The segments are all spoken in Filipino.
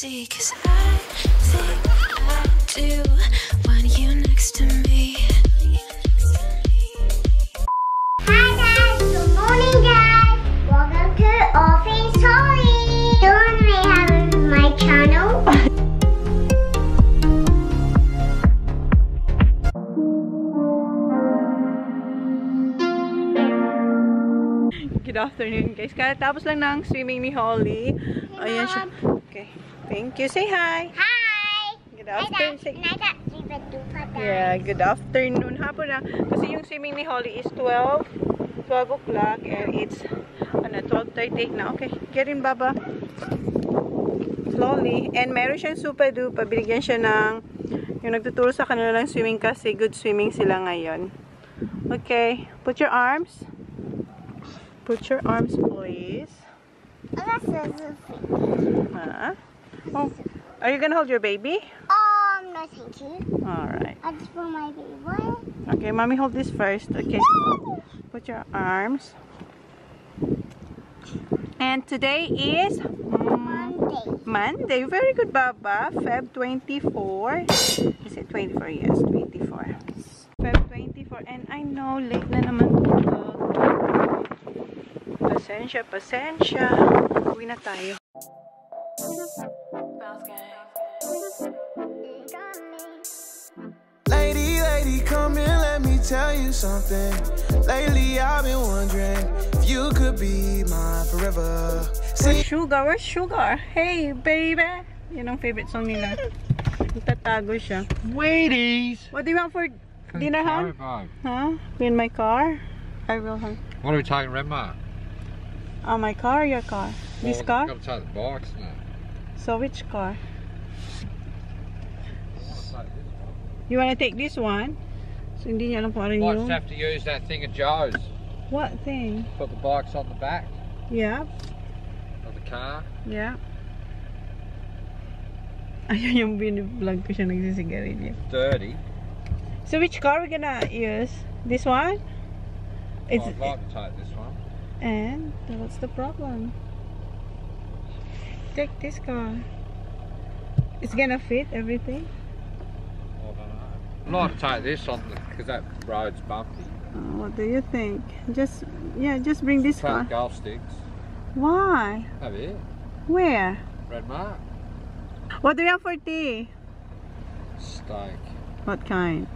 see, cause I think I do want you next to me. Hi guys, good morning guys. Welcome to Office Holly. Soon we have my channel. Good afternoon guys. Katapos lang ng swimming ni Holly. Ayan siya. Okay. Thank you. Say hi. Hi. Good afternoon. Say, dupa yeah, good afternoon. Hapon na. Kasi yung swimming ni Holly is 12. 12 o'clock and it's ano, 12.38 na. Okay. Get in, Baba. Slowly. And meron siyang super duper. Binigyan siya ng yung nagtuturo sa kanila ng swimming kasi good swimming sila ngayon. Okay. Put your arms. Put your arms, please. So goofy. Huh? Oh, are you gonna hold your baby? Um, no thank you. Alright. I just want my baby. Okay, mommy hold this first. Okay. Put your arms. And today is Monday. Monday. Very good, Baba. Feb 24. Is it 24? Yes, 24. Feb 24. And I know, late na naman tulog. Pasensya, pasensya. Uwi na tayo. Lady, lady, come in, let me tell you something. Lately, I've been wondering if you could be mine forever. Where's Sugar? Where's Sugar? Hey, baby! Yun ang favorite song nila. Itatago hmm. siya. Wheaties! What do you want for dinner, hon? Five. Huh? In my car? I will, hon. What are we taking, Redmark? Oh, my car, your car? This Well, car? Got to the bikes now. So which car? You wanna take this one? So hindi niya alam kung ano Might yung... have to use that thing of Joe's. What thing? Put the bikes on the back Yeah, of the car. yeah. Ayun yung biniblog ko siya nagsisigarilyo. Dirty. So which car we gonna use? This one? It's, I'd like to take this one. and what's the problem? Take this car. It's gonna fit everything. I don't know. I'd like to take this on because that road's bumpy. Uh, what do you think? Just yeah, just bring this car. golf sticks. Why? Have it. Where? Red Mark. What do you have for tea? Steak. What kind?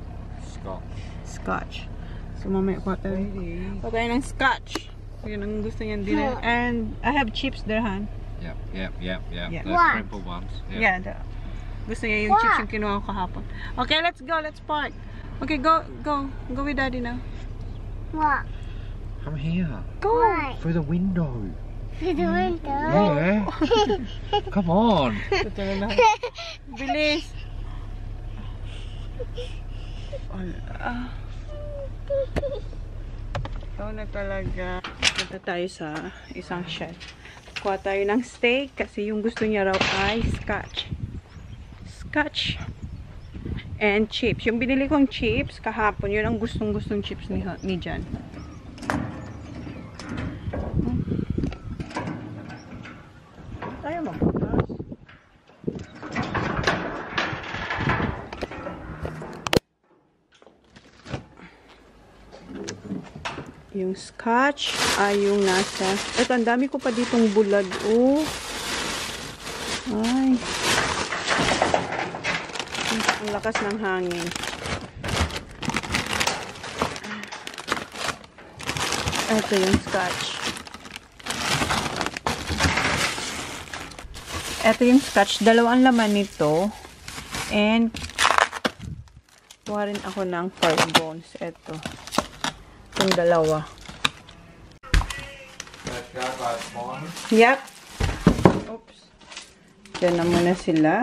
Scotch. Scotch. So mamaya kuha tayo. Kuha tayo ng scotch. Yun ang gusto niyan dinner. And I have chips there, Han. Yep, yep, yep, yep. Yeah. Those What? crimple ones. Yep. Yeah, the, gusto niya yung chips Wow. yung kinuha ko kahapon. Okay, let's go. Let's park. Okay, go, go. Go with daddy now. What? Come here. Go. Why? Through the window. For the mm. window. Yeah. Come on. Ito na lang. Bilis. Ala. Ikaw na talaga. Punta tayo sa isang chef. Kuha tayo ng steak kasi yung gusto niya raw ay scotch. Scotch. And chips. Yung binili kong chips kahapon, yun ang gustong-gustong chips ni, ni Jan. Scotch ay yung nasa... Ito, ang dami ko pa ditong bulag. Oh. Ay. Ang lakas ng hangin. Ito yung scotch. Ito yung scotch. Dalawang laman nito. And, kuha rin ako ng pork bones. Ito. Itong dalawa. Yep. Oops. Diyan na muna sila.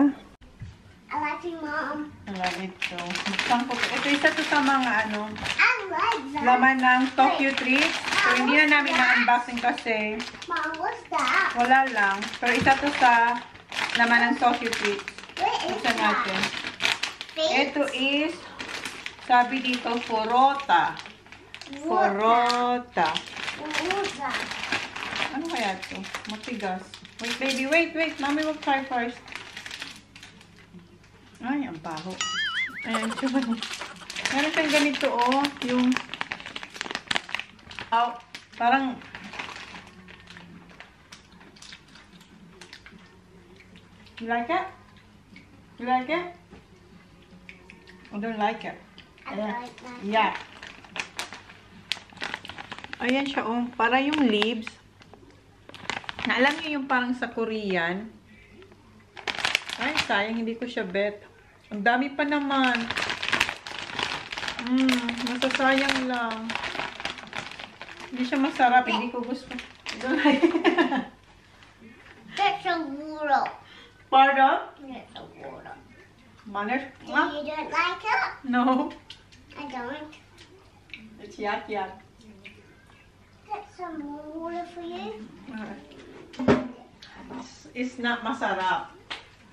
I like you, Mom. Wala ito. Buksan ko. Ito isa to sa mga ano, I laman ng Tokyo Treats. So, hindi na namin na-unboxing kasi Mom, what's that? wala lang. Pero isa to sa laman ng Tokyo Treats. What is Buksan that? natin. Ito is, sabi dito, Furota. Furota. What's that? Ano kaya ito? Matigas. Wait, baby. Wait, wait. Mami, mag try first. Ay, ang baho. Ayan, niya. Meron siyang ganito, oh. Yung... Oh, parang... You like it? You like it? I don't like it. I Ayan. like that. Yeah. Ayan siya, oh. Para yung leaves. Na alam niyo yung parang sa Korean. Ay, sayang hindi ko siya bet. Ang dami pa naman. Hmm, masasayang lang. Hindi siya masarap. Hindi ko gusto. Don't like That's a woodle. Pardon? That's a. Manners? You don't like it? No. I don't. It's yak yak. That's some water for you. It's, it's not masarap.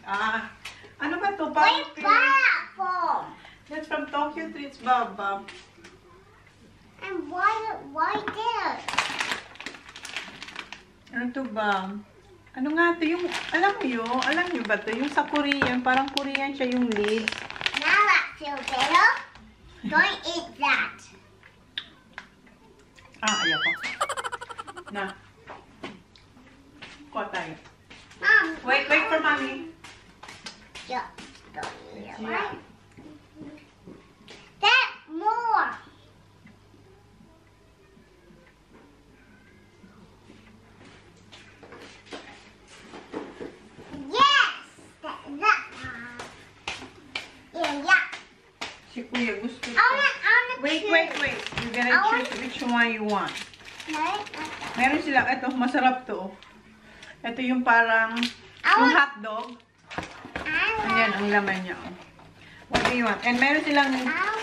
Ah, ano ba to? That from? That's from Tokyo Treats Baba. And why, why this? Ano to ba? Ano nga to? Yung, alam mo yun? Alam niyo ba to? Yung sa Korean, parang Korean siya yung leaves. Now that feels better. Don't eat that. Ah, ayaw ko. Na. Kuha tayo. Mom. Wait, wait for mommy. Yeah. Yeah. That more. Yes. That, that. Yeah, yeah. Si Kuya gusto I ko. Wait, wait, wait. You're gonna choose which one you want. Meron sila, ito, masarap to. Ito yung parang, yung hotdog. Ayan, ang laman niya. oh. What do you want? And meron silang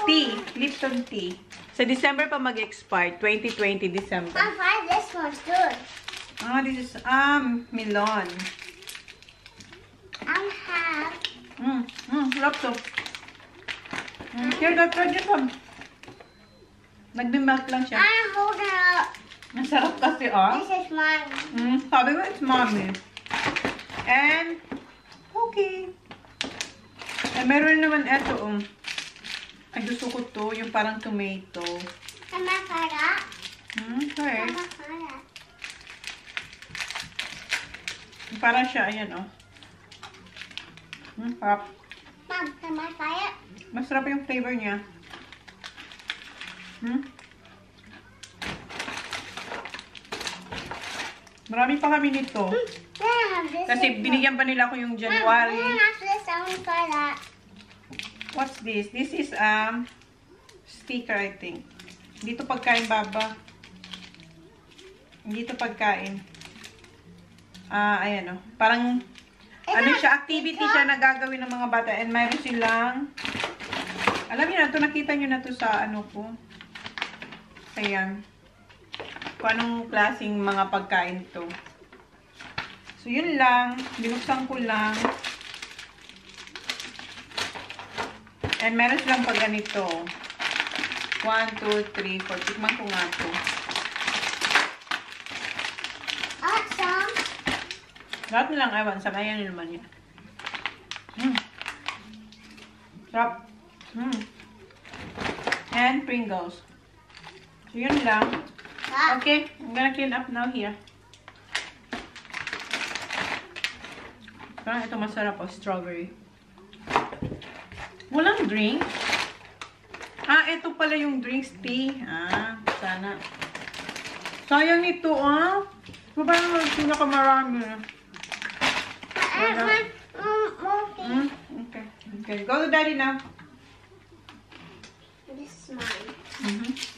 tea, Lipton tea. Sa December pa mag-expire, 2020 December. Find this one's good. Ah, this is, um, melon. I have. Mm, mm, sarap to. Mm, here, try try this one. Nagbi-melt lang siya. I'm holding up. Masarap kasi, ah. This is mine. Mm, sabi mo, it's mommy. And, okay. And meron naman eto, um, ay gusto ko to, yung parang tomato. That? Hmm, okay. Find that? Parang siya, ayan, oh. Hmm, sarap. Mom, it? Masarap yung flavor niya. Hmm? Marami pa kami nito. Kasi binigyan pa nila ako yung January. What's this? This is um sticker, I think. Dito pagkain baba. Dito pagkain. Ah, ayan oh. Parang ano siya, activity siya na gagawin ng mga bata and mayroon silang alam niyo na to, nakita niyo na to sa ano ko. Ayan. Kung anong klaseng mga pagkain to. So, yun lang. Binuksan ko lang. And meron silang pag ganito. 1, 2, 3, 4. Tikman ko nga to. Awesome. Lahat nilang ewan. Samayan nyo naman yan. Mm. Sarap. Mm. And Pringles. So, yun lang. Ah, Okay, I'm gonna clean up now here. Parang ito masarap oh, strawberry. Walang drink? Ah, ito pala yung drinks tea. Ah, sana. Sayang nito ah. Diba parang pinakamarami. My um, monkey. Hmm? Okay. Okay. Go to daddy now. This is mine. Mhm.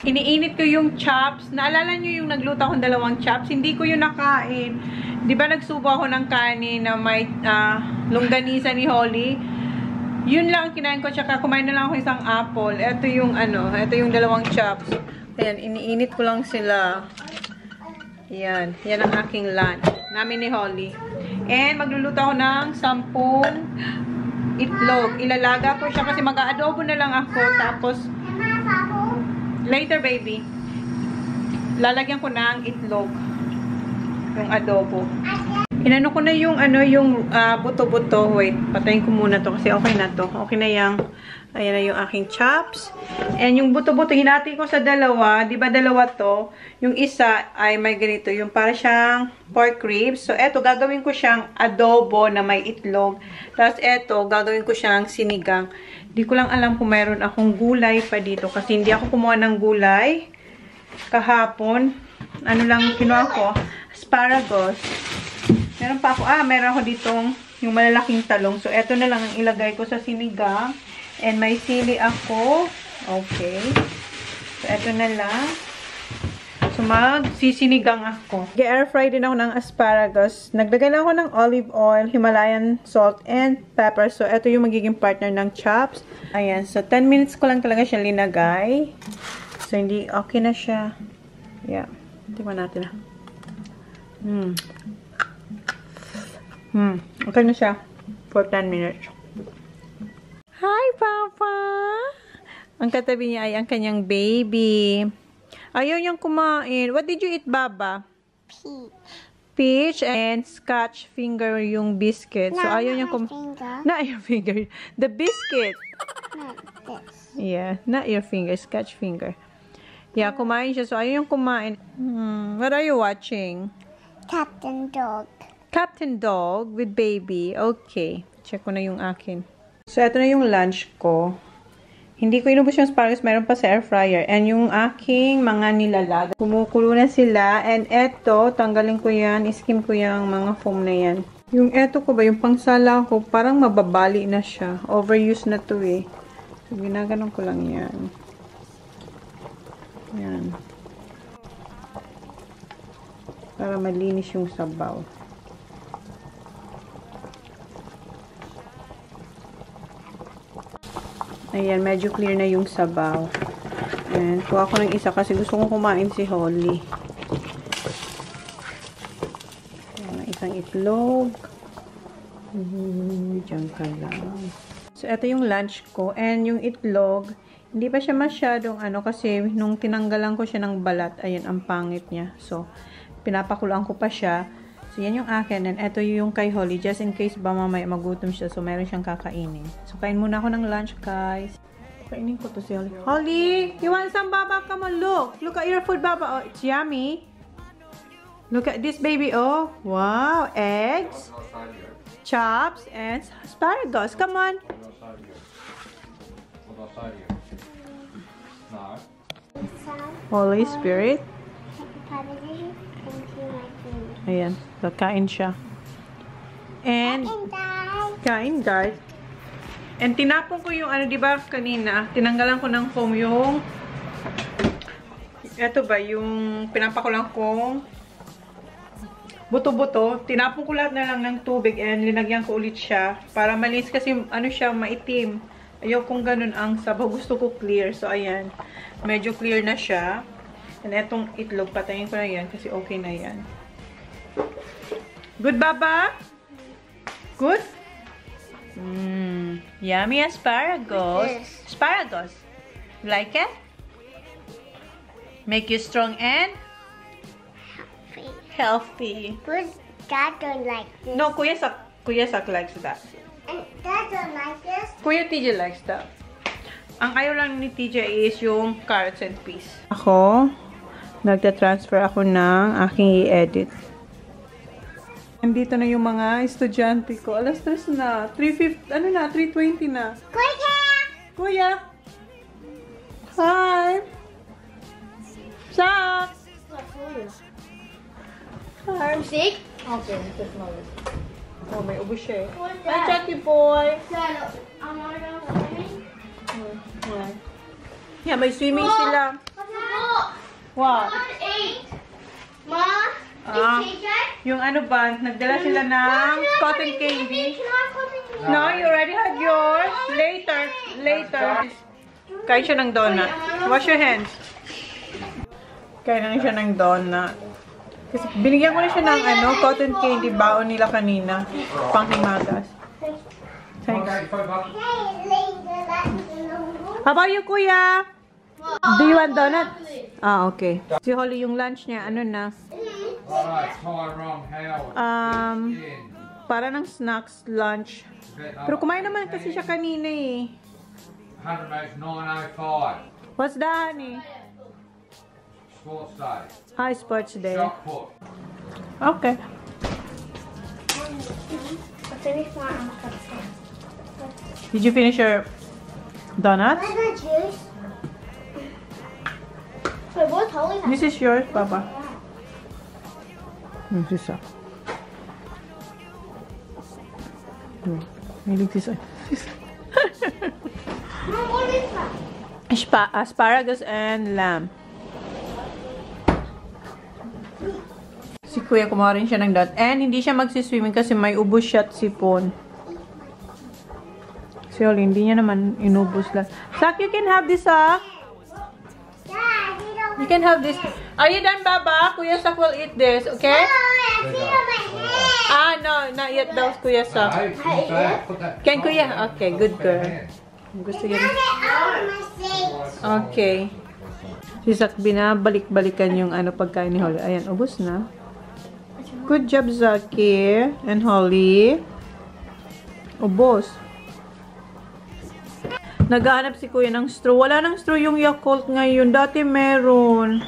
Iniinit ko yung chops. Naalala nyo yung nagluto akong dalawang chops? Hindi ko yung nakain. Di ba nagsubo ako ng kanin na may ah, longganisa ni Holly? Yun lang ang kinain ko. Tsaka kumain na lang ako isang apple. Ito yung ano, ito yung dalawang chops. Ayan, iniinit ko lang sila. Yan. Yan ang aking lunch. Namin ni Holly. And magluluto ako ng sampung itlog. Ilalaga ko siya kasi mag-aadobo na lang ako. Tapos? Later baby, lalagyan ko ng itlog. Yung adobo. Inano ko na yung ano yung ah, buto-buto. Wait, patayin ko muna to kasi okay na to. Okay na yung ayan na yung aking chops. And yung buto-buto hinati ko sa dalawa, 'di ba dalawa to? Yung isa ay may ganito, yung para siyang pork ribs. So eto gagawin ko siyang adobo na may itlog. Tapos eto gagawin ko siyang sinigang. Di ko lang alam kung mayroon akong gulay pa dito kasi hindi ako kumuha ng gulay kahapon. Ano lang kinuha ko? Asparagus. Meron pa ako, ah, meron ako ditong yung malalaking talong. So, eto na lang ang ilagay ko sa sinigang. And may sili ako. Okay. So, eto na lang. So, magsisinigang ako. Ge-air fry din ako ng asparagus. Naglagay na ako ng olive oil, Himalayan salt, and pepper. So, eto yung magiging partner ng chops. Ayan. So, 10 minutes ko lang talaga siya linagay. So, hindi okay na siya. Yeah. Tingnan natin na. Hmm. Hmm. Okay na siya. For 10 minutes. Hi, Papa! Ang katabi niya ay ang kanyang baby. Ayaw niyang kumain. What did you eat, Baba? Peach. Peach and scotch finger yung biscuit. So, ayaw niyang kumain. Not your finger. The biscuit. Not this. Yeah, not your finger. Scotch finger. Yeah, kumain siya. So, ayaw niyang kumain. Hmm. What are you watching? Captain Dog. Captain Dog with baby. Okay. Check ko na yung akin. So, ito na yung lunch ko. Hindi ko inubos yung asparagus. Meron pa sa air fryer. And yung aking mga nilalag. Kumukulo na sila. And eto, tanggalin ko yan. Iskim ko yung mga foam na yan. Yung eto ko ba, yung pangsala ko, parang mababali na siya. Overuse na to eh. So, ginaganon ko lang yan. Yan. Para malinis yung sabaw. Ayan, medyo clear na yung sabaw. Ayan, kuha ko ng isa kasi gusto kong kumain si Holly. Ayan, isang itlog. Hmm, diyan ka lang. So, ito yung lunch ko. And yung itlog, hindi pa siya masyadong ano kasi nung tinanggalan ko siya ng balat, ayan, ang pangit niya. So, pinapakulaan ko pa siya. So, yan yung akin. And ito yung kay Holly. Just in case ba mamaya magutom siya. So, meron siyang kakainin. So, kain muna ako ng lunch, guys. Kainin ko to si Holly. Holly! You want some baba? Come on, look. Look at your food, baba. Oh, it's yummy. Look at this, baby. Oh, wow. Eggs, chops, and asparagus. Come on. Holy Spirit. Ayan. So, kain siya. And, kain, guys. And tinapon ko yung ano, di ba kanina, tinanggalan ko ng foam yung, eto ba, yung pinapakulang kong buto-buto. Tinapon ko lahat na lang ng tubig and linagyan ko ulit siya para malinis kasi ano siya, maitim. Ayaw kong ganun ang sabaw. Gusto ko clear. So, ayan. Medyo clear na siya. And etong itlog, patayin ko na yan kasi okay na yan. Good, Baba? Good? Mmm. Yummy asparagus. Asparagus. Like it? Make you strong and healthy. good dad don't like this. No, Kuya Sak, Kuya Sak likes that. And dad don't like this. Kuya TJ likes that. Ang ayaw lang ni TJ is yung carrots and peas. Ako, nagta-transfer ako ng aking i-edit. Nandito na yung mga estudyante ko. Alas 3 na. 3.50, ano na, 3.20 na. Here. Kuya! Hi! Sak! Hi! Sick? Okay, just know it. Oh, may ubos siya eh. Hi, Chucky boy! Go swimming. Yeah. May swimming sila. What? Eight. Ma, Ah. Yung ano ba, nagdala sila ng cotton candy. No, you already had yours. Later. Later. Kain siya ng donut. Wash your hands. Kain na siya ng donut. Kasi binigyan ko na siya ng ano, cotton candy baon nila kanina. Panghimagas. Thanks. How about you, kuya? Do you want donut? Ah, okay. Si Holly, yung lunch niya, ano na? Righto, Tyrone Howard. Um, para ng snacks, lunch. Pero kumain naman kasi siya kanina eh. 100 metres 905. What's that, honey? Sports day. Hi, sports day. Shot put. Okay. Did you finish your donuts? Juice? This is yours, Papa. One. Mom, what is that? Aspa- asparagus and lamb. Si Kuya kumuha rin siya ng dot. And hindi siya magsiswimming kasi may ubos siya at sipon. Si Oli, hindi niya naman inubos lang. Sak, you can have this, ah. You can have this. Are you done, Baba? Kuya Sak will eat this, okay? Ah, no, not yet daw, Kuya Sak. That Can Kuya? Okay, good girl. Gusto face. Okay. Si Zach, binabalik-balikan yung ano pagkain ni Holly. Ayan, ubos na. Good job, Zaki and Holly. Ubos. Naghahanap si Kuya ng straw. Wala nang straw yung Yakult ngayon. Dati meron.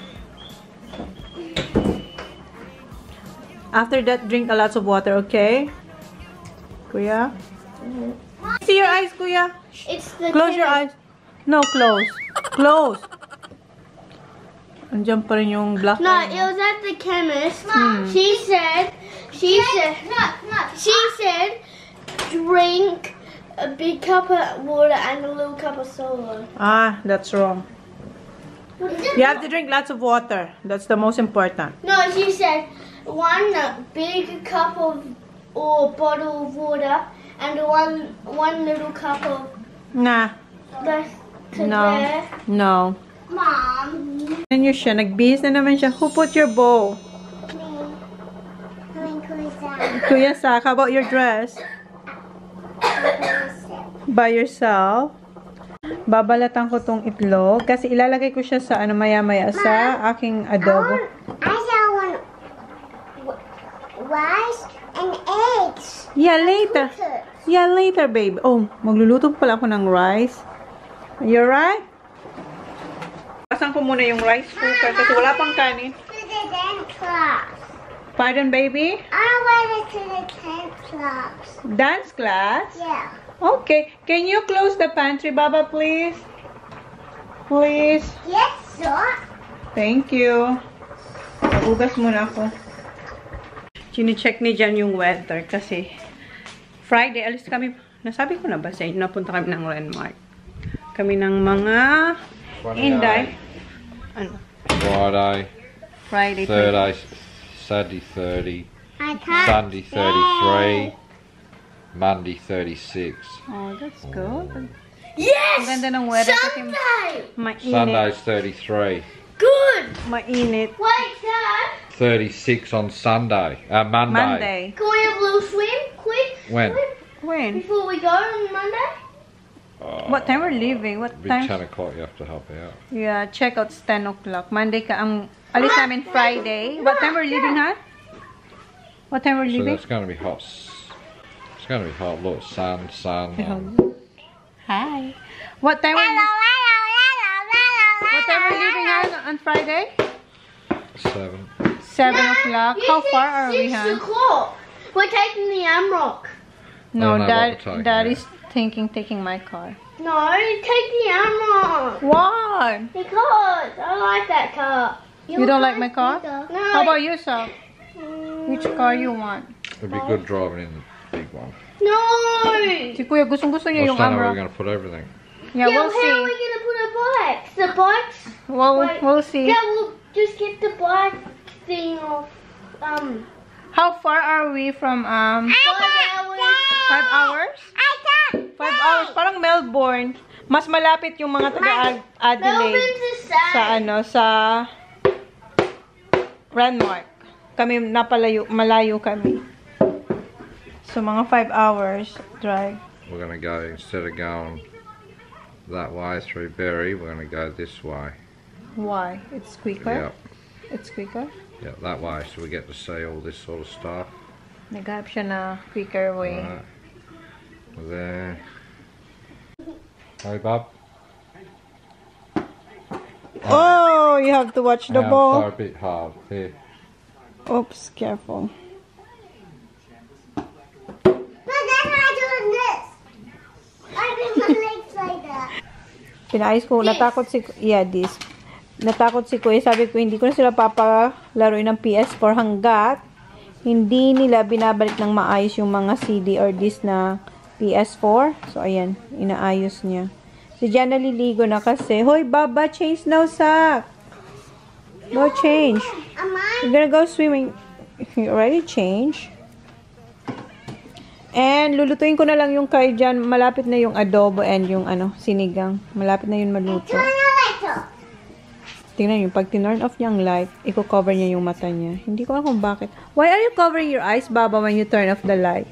After that, drink a lot of water, okay? Kuya? See your eyes, Kuya. It's the Close your eyes. No, close. Close. Andiyan pa rin yung black No, it was at the chemist. She said, she said, she said, drink a big cup of water and a little cup of soda. Ah, that's wrong. You have to drink lots of water. That's the most important. No, she said one big cup of or bottle of water and one one little cup of Nah, no, there. no. Mom. Ano nyo siya? Nagbihis na naman siya. Who put your bow? Me. I mean, Kuya. Kuya Sak, how about your dress? By yourself? Babalatan ko tong itlog kasi ilalagay ko siya sa ano maya-maya sa aking adobo. I saw one rice and eggs. Yeah, later. Yeah, later, babe. Oh, magluluto pala ako ng rice. You right? Pasan ko muna yung rice cooker kasi wala pang kanin. To the dance class. Pardon, baby? I went to the dance class. Dance class? Yeah. Okay. Can you close the pantry, Baba, please? Please. Yes, sir. Thank you. Magugas muna ako. Chine-check ni Jan yung weather kasi Friday, alis kami. Nasabi ko na ba sa inyo, napunta kami ng Renmark. Kami ng mga Inday. Ano? Friday, Friday. Thursday, Saturday 30, I can't Sunday 33, Monday 36. Oh, that's good. Ang Yes. ganda ng weather kasi Sunday. mainit. Sunday's 33. Good. Mainit. Wait, Dad. 36 on Sunday. Uh, Monday. Monday. Can we have a little swim, quick? When? Swim When? before we go on Monday? Oh, What time we're leaving? What It'll 10 o'clock, you have to help out. Yeah, check out's 10 o'clock. Monday ka ang alis namin Friday. What time we're leaving, ha? What time we're leaving? So leaving? that's going to be hot. S- It's going to be hot. Look, sun, sun. um, Hi. What time we're What time we're leaving on, on Friday? seven. 7 o'clock. How far are we, Six o'clock. We're taking the Amrock. No, I don't know what dad, we're talking dad about. is thinking taking my car. No, take the Amrock. Why? Because I like that car. You don't like my car? No. How about yourself? Which car you want? It'd be good driving in the big one. No. Si Kuya, gustong-gusto niya Well, yung now we're to put everything. Yeah, yeah, we'll how are we see. gonna put our bikes? The bikes? Well, Wait. we'll see. Yeah, we'll just get the bike thing off. Um, How far are we from, um, five hours. five hours? Five hours. Parang Melbourne. Mas malapit yung mga taga Ad- Adelaide. Sa ano, sa Renmark. Kami napalayo, malayo kami. So, mga five hours drive. We're going to go, instead of going that way through Berry, we're going to go this way. Why? It's quicker? Yep. It's quicker? Yeah, that way, so we get to see all this sort of stuff. Naghanap siya na quicker way. Right. There. Hey, Bob. Oh, you have to watch the Now, ball. so a bit hard. Here. Oops, careful. Pinayos ko, natakot si, yeah, this. Natakot si Kuya, sabi ko, hindi ko na sila papalaroin ng PS4 hanggat hindi nila binabalik ng maayos yung mga CD or disc na PS4. So, ayan, inaayos niya. Si Jan naliligo na kasi, Hoy, Baba, change now, Sak! Go change. You're gonna go swimming. You already changed. And lulutuin ko na lang yung kay Jan. Malapit na yung adobo and yung ano, sinigang. Malapit na yun maluto. Tingnan nyo, pag tinurn off niya ang light, i-cover niya yung mata niya. Hindi ko alam kung bakit. Why are you covering your eyes, Baba, when you turn off the light?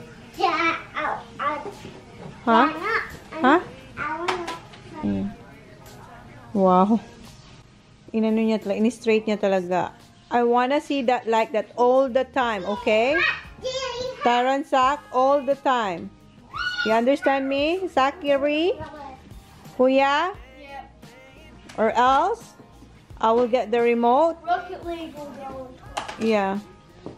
Ha? Ha? Wow. Inano niya talaga, in-straight niya talaga. I wanna see that like that all the time, okay? Tyron Sak, all the time. You understand me? Sakiri? Kuya? Or else, I will get the remote. Rocket League will go. Yeah.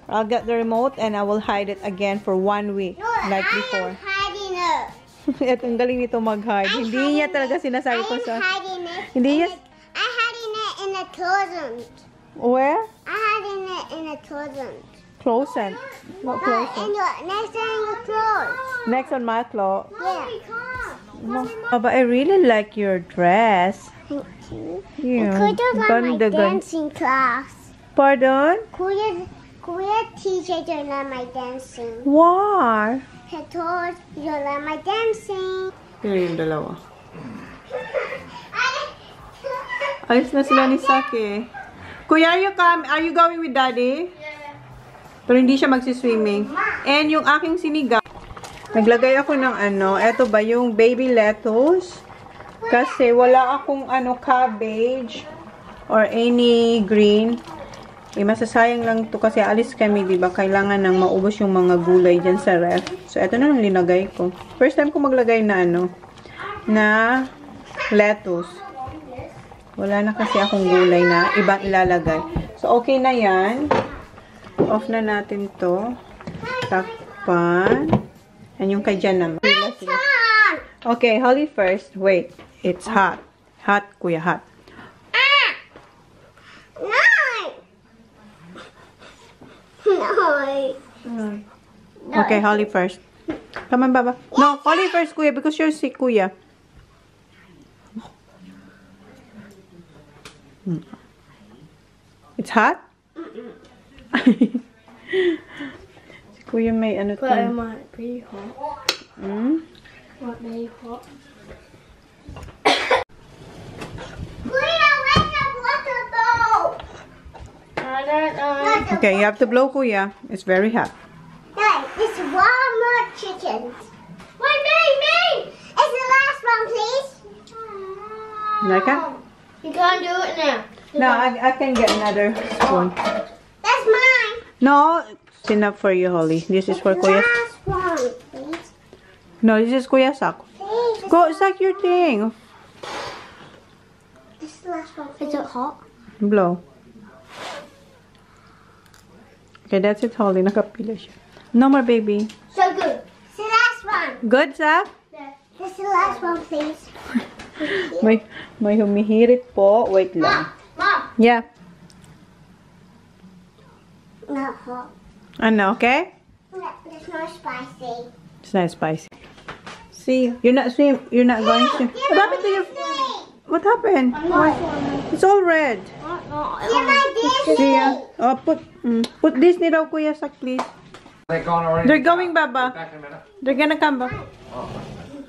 I'll get the remote and I will hide it again for one week. No, Like I before. am hiding it. At ang galing nito mag-hide. Hindi niya talaga it. sinasabi ko I'm sa... hiding it. Hindi in niya... I'm hiding it in the closet. Where? I'm hiding it in the closet. Closet. Not No, closet. in your next to your clothes. Next on my clothes. Yeah. Oh, but I really like your dress. Thank you. Yeah. Kuya on my Ganda, ganda. dancing class. Pardon? Kuya, Kuya teacher don't let my dancing. Why? He told you don't let my dancing. Yun yung dalawa. I- Alis na sila ni Saki. Kuya, are you come? Are you going with daddy? Pero hindi siya magsiswimming. And yung aking sinigang, naglagay ako ng ano, eto ba yung baby lettuce? Kasi wala akong ano, cabbage or any green. Eh, masasayang lang to kasi alis kami, di ba? Kailangan nang maubos yung mga gulay dyan sa ref. So, eto na lang linagay ko. First time ko maglagay na ano, na lettuce. Wala na kasi akong gulay na ibang ilalagay. So, okay na yan. Off na natin to. Takpan. And yung kay Jan naman. Okay, Holly first. Wait. It's hot. Hot, kuya, hot. Ah. No. No. Okay, Holly first. Come on, Baba. No, Holly first, kuya, because you're sick, kuya. It's hot? Si kuya may ano to. But it might be hot. Hmm? Might be hot. Kuya, where's the water? I don't know. Okay, you have to blow, kuya. It's very hot. No, it's one more chicken. Wait, me, me! It's the last one, please. Like it? You can't do it now. No, I, I can get another spoon. That's mine. No, it's enough for you, Holly. This is for kuya. Last one, please. No, this is kuya sak. Please. Go, suck your thing. This is the last one. Is it hot? Blow. Okay, that's it, Holly. Nakapila siya. No more, baby. So good. It's the last one. Good, Zach? This is the last one, please. May, may humihirit po. Wait lang. Mom. Yeah. Not hot. Ano, okay? No, It's not spicy. It's not spicy. See, you're not swim. You're not going to. What happened to your? What happened? Why? It's all red. Dish. Kuya, oh, put mm, put this ni raw kuya sak, please. They're gone already. They're going, Baba. They're gonna come back.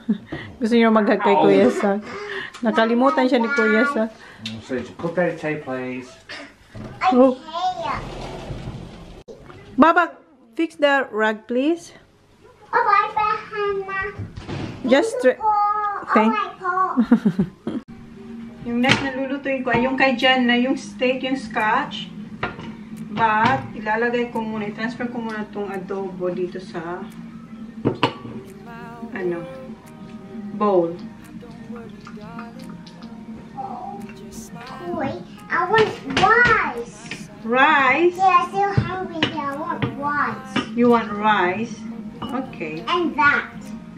Gusto niyo maghag kay Kuya Sak. Nakalimutan siya ni Kuya Sak. So, cook that tea, please. I Oh. Baba, fix the rug, please. Oh, bye, Hannah. Just stra- Oh, Thank-. Yung next na lulutuin ko ay yung kay Jan na yung steak, yung scotch. But, ilalagay ko muna, i-transfer ko muna itong adobo dito sa ano, bowl. Boy, I want rice. Rice. Yeah, I'm still hungry. I want rice. You want rice? Okay. And that.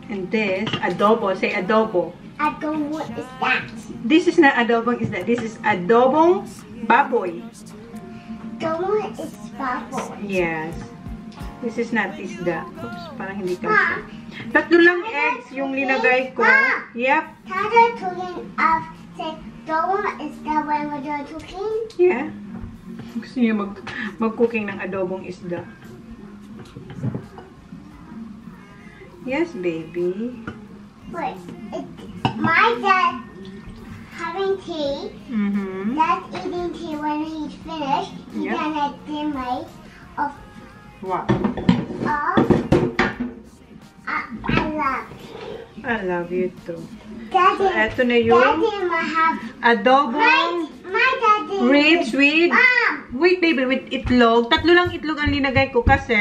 And this, adobo. Say adobo. Don't what is that? This is not adobong isda. This is adobong baboy. Want is bubble. Yes. This is not isda. Oops, parang hindi ka. Ma, Tatlo lang eggs yung linagay ko. Yep. Tata talking of say want is that when we're talking? Yeah. Gusto niya mag, mag-cooking ng adobong isda. Yes, baby. Wait, it, my dad having tea. Mm-hmm. Dad's eating tea when he's finished. He's Yep. gonna dinner of Wow. of I, I love. I love you too. Daddy, So, eto na yung Daddy adobong. Ribs with Mom, Wait, baby, with itlog. Tatlo lang itlog ang linagay ko kasi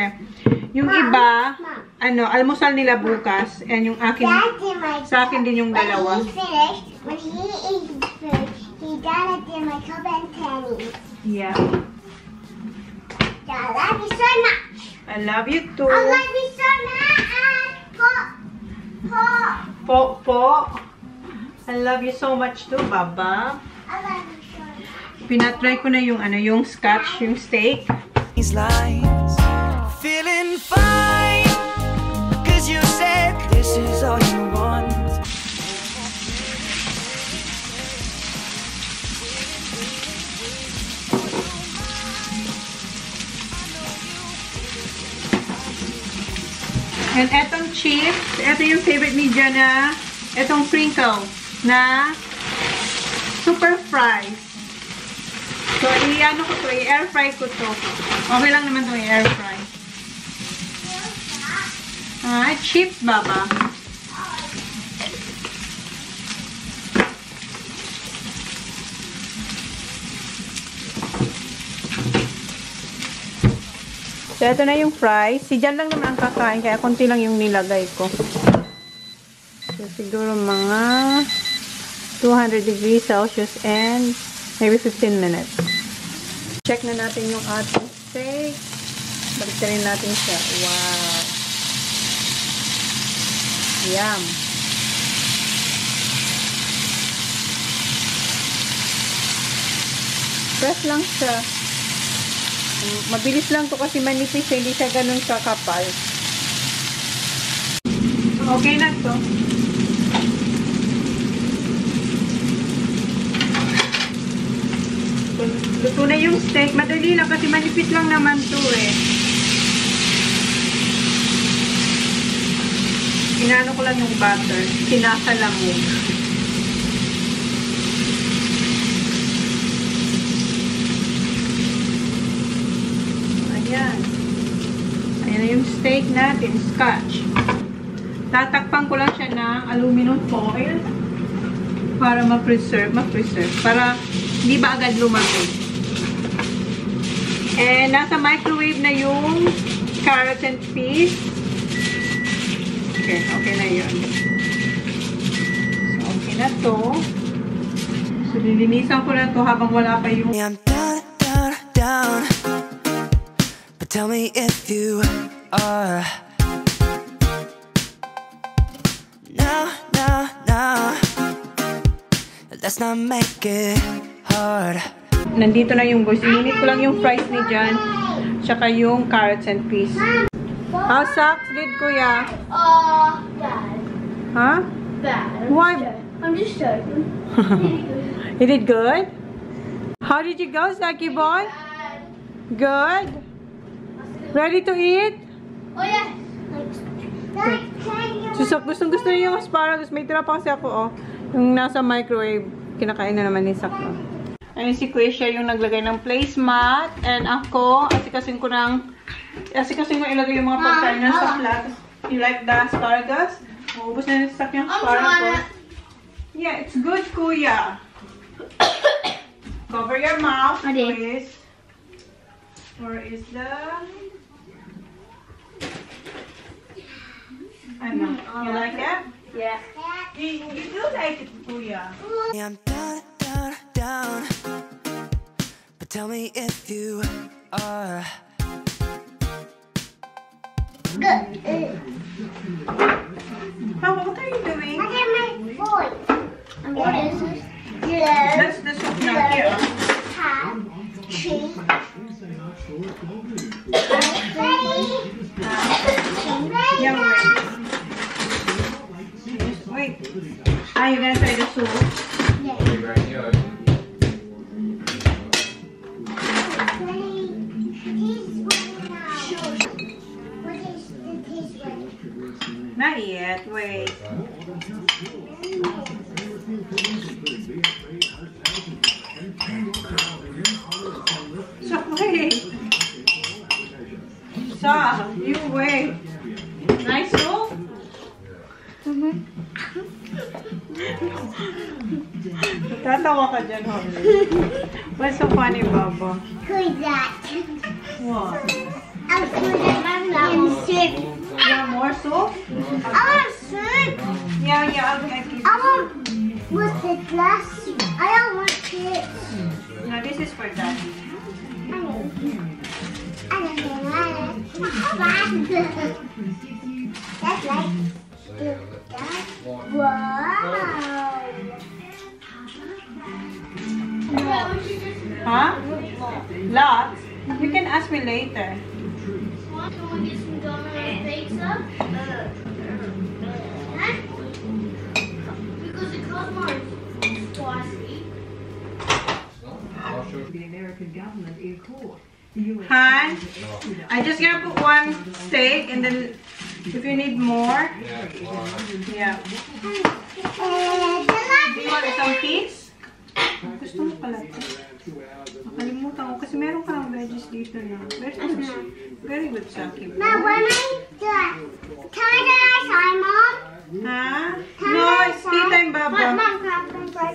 yung Mom, iba, Mom. ano, almusal nila bukas. And yung akin, sa akin din yung dalawa. When he's finished, when he eats food, he gonna do my cup and. Yeah. I love you so much. I love you too. I love you so much. Pop, pop. Po, po. I love you so much too, Baba. I love you so much. Pinatry ko na yung, ano, yung scotch, yung steak. these lines. Feeling fine, cause you said this is all you want. And etong chips, eto yung favorite ni Jana, etong sprinkle na super fries. So, i-ano ko to, i-air fry ko to. Okay lang naman to i-air fry. Ah, chips, baba. So, ito na yung fries. Si Jan lang naman ang kakain, kaya konti lang yung nilagay ko. So, siguro mga 200 degrees Celsius and maybe 15 minutes. Check na natin yung ating steak. Balik natin siya. Wow! Yum! Fresh lang siya. Mabilis lang to kasi manipis, hindi siya ganun kakapal. Okay na to. Luto na yung steak. Madali lang kasi manipis lang naman to eh. Inano ko lang yung butter. Sinasalamog. Ayan. Ayan na yung steak natin. Scotch. Tatakpan ko lang siya ng aluminum foil para ma-preserve, ma-preserve. Para hindi ba agad lumaki. And nasa microwave na yung carrots and peas. Okay, okay na yun. So, okay na to. So, lilinisan ko na to habang wala pa yung I'm down, down, down. But tell me if you are. Now, now, now. Let's not make it hard. Nandito na yung boys. Ininit ko lang yung fries ni Jan. Tsaka yung carrots and peas. How socks did kuya? Uh, bad. Huh? Bad. Why? I'm just joking. You did good? How did you go, Saki boy? Good? Ready to eat? Oh, yes. Susak, gustong gusto niya yung asparagus. May tira pa kasi ako, oh. Yung nasa microwave, kinakain na naman ni Sakto. Ayun si Kuya siya yung naglagay ng placemat. And ako, asikasin ko ng, asikasin ko ilagay yung mga pagkain na sa plat. You like the asparagus? Maubos na yung sak yung I'm trying asparagus. Yeah, it's good, Kuya. Cover your mouth, please. Or is the... Ano? You like it? Yeah. You, you do like it, Kuya. I'm down, down, down. But tell me if you are. Mama, what are you doing? Look at my voice. What is this? Yellow, That's the soup now here. hat, cheese. Yeah, wait. Wait. Ah, you're gonna try the soup? Not yet. Wait. So wait. So, you wait. Nice soup? Tatawa ka dyan, Holly. What's so funny, Baba? Who's that? What? I'm good at in soup. You more soup? I want soup. Yeah, yeah, I'll get you. I want with the glass. I don't want chips. No, this is for daddy. I don't know. That's like wow. Huh? Lots? You can ask me later. The American government in court. The Han, I just gonna put one steak and then if you need more, yeah. Do you want some piece? Gusto mo pala. Nakalimutan ko kasi meron ka ng veggies dito na. Very good, very good sake. Now, when I done, can I do ice cream, Mom? Ha? No, it's tea time, Baba. Mom,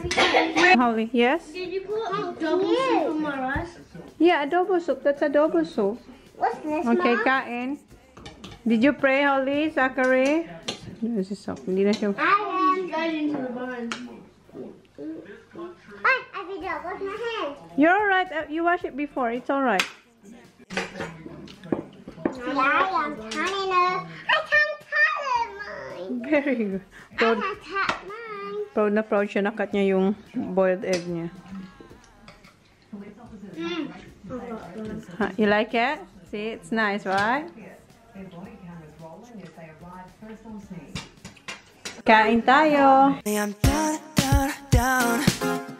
can Holly, yes? Did you put double soup on my rice? Yeah, adobo soup. That's adobo soup. What's this, Okay, Mom? kain. Did you pray, Holly, Zachary? This is so, hindi na siya. I am. Into the bone. I, I did that with my hand. You're alright. uh, You wash it before. It's alright. Yeah, I am turning up. I can't cut mine. Very good. I Proud, can't cut mine. proud na proud siya. Nakat niya yung boiled egg niya. Huh, You like it? See, it's nice, right? their body cameras rolling as they arrive first on scene. Kain tayo. I'm down, down, down.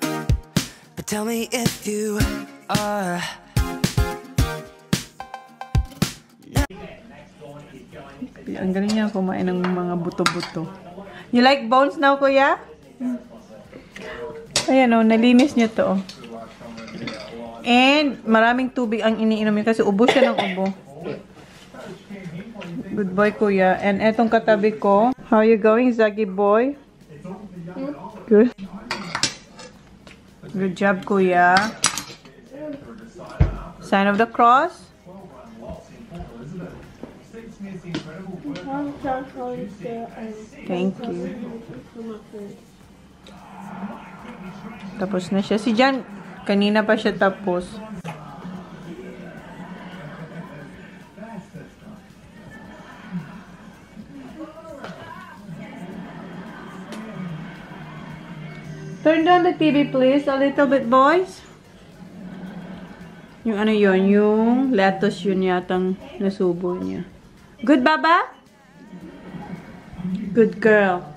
Tell me if you are. Ang galing niya kumain ng mga buto-buto. You like bones now, kuya? Ayan o, nalinis niya to. oh. And maraming tubig ang iniinom niya kasi ubo siya ng ubo. Good boy, kuya. And etong katabi ko. How you going, Zaggy boy? Good. Good job, kuya. Sign of the cross. Thank you. Tapos na siya. Si Jan, kanina pa siya tapos. Turn down the TV please, a little bit boys. Yung ano yon yung lettuce yun yatang nasubo niya. Good, Baba? Good girl.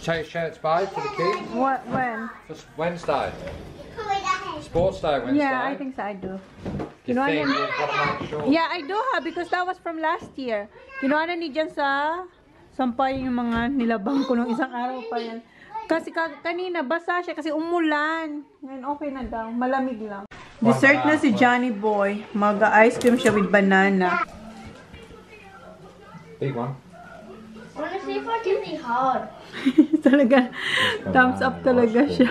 Take shirts by for the kids. What, when? Just Wednesday. Sports day Wednesday. Yeah, I think so, I do. You know what I think mean? we've got to make sure. Yeah, I do ha, because that was from last year. Kinuha na ni Jan sa sampay yung mga nilabang ko nung isang araw pa yan. Kasi ka- kanina, basa siya kasi umulan. Ngayon, okay na daw. Malamig lang. Dessert na si Johnny Boy. Mag-ice cream siya with banana. Big one. I want to see if I can be hard. talaga, thumbs up talaga siya.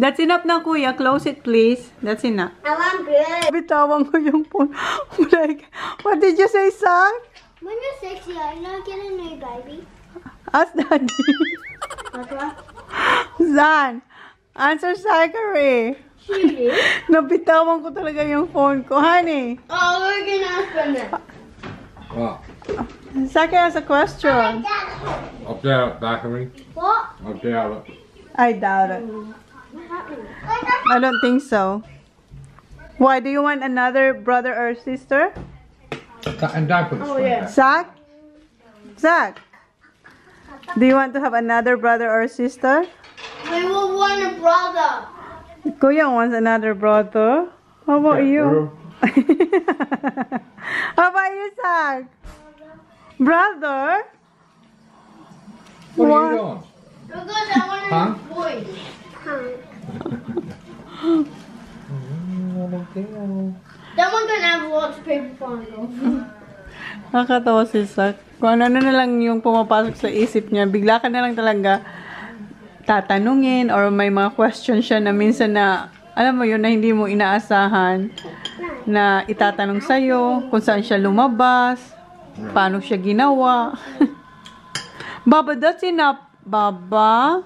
That's enough na, kuya. Close it, please. That's enough. I want good. Bitawan ko yung phone. like, what did you say, son? When you're 60, are you not getting a new baby? Ask daddy. Zan, answer Zachary. Nabitawan ko talaga yung phone ko. Honey, Oh, we're gonna open it. What? Zachary has a question. Up there, Zachary. What? Up there, look. I doubt it. I don't think so. Why? Do you want another brother or sister? And Dad put Oh, yeah. Zach? Zach? Do you want to have another brother or sister? We will want a brother. Kuya wants another brother. How about you? How about you, Zach? Brother? What, What? are you doing? Because I want a Huh? boy. Then we're gonna have lots of people follow. Nakakatawa si Zach. Kung ano na lang yung pumapasok sa isip niya, bigla ka na lang talaga tatanungin or may mga question siya na minsan na, alam mo yun, na hindi mo inaasahan na itatanong sa'yo kung saan siya lumabas, paano siya ginawa. Baba, that's enough. Baba?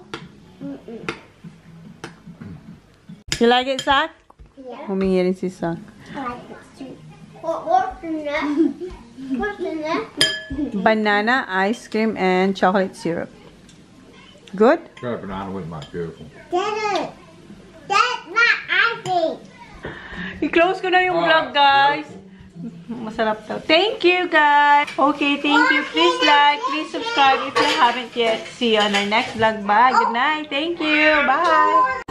You like it, Zach? Yeah. Humingi rin si Zach. I like this too. What, what's in? What's in there? Banana ice cream and chocolate syrup. Good? Try a banana with my beautiful. Dad, that's my ice cream. You close ko na yung oh, vlog, guys. Masarap daw. Thank you, guys. Okay, thank you. Please like, please subscribe if you haven't yet. See you on our next vlog. Bye. Good night. Thank you. Bye.